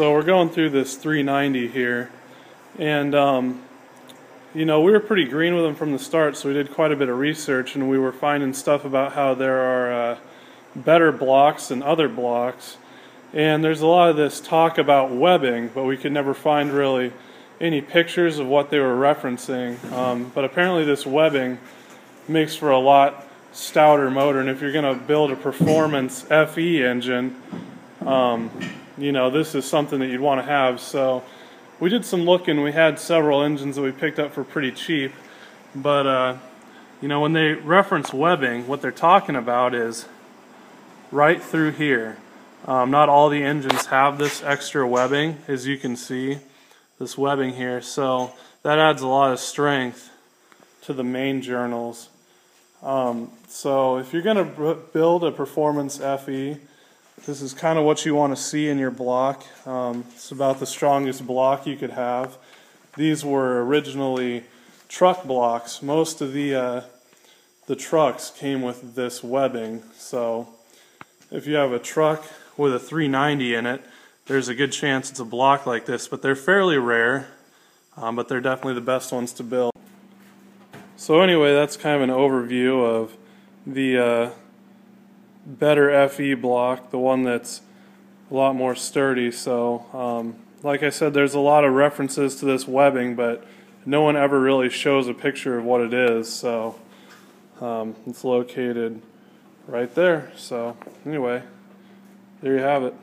So we're going through this 390 here, and um, you know we were pretty green with them from the start, so we did quite a bit of research, and we were finding stuff about how there are uh, better blocks than other blocks, and there's a lot of this talk about webbing, but we could never find really any pictures of what they were referencing. Um, but apparently, this webbing makes for a lot stouter motor, and if you're going to build a performance FE engine. Um, you know, this is something that you'd want to have. So we did some looking. We had several engines that we picked up for pretty cheap. But, uh, you know, when they reference webbing, what they're talking about is right through here. Um, not all the engines have this extra webbing, as you can see, this webbing here. So that adds a lot of strength to the main journals. Um, so if you're going to build a performance FE, this is kind of what you want to see in your block. Um, it's about the strongest block you could have. These were originally truck blocks. Most of the uh, the trucks came with this webbing. So if you have a truck with a 390 in it, there's a good chance it's a block like this. But they're fairly rare, um, but they're definitely the best ones to build. So anyway, that's kind of an overview of the uh, better FE block, the one that's a lot more sturdy. So, um, like I said, there's a lot of references to this webbing, but no one ever really shows a picture of what it is. So, um, it's located right there. So, anyway, there you have it.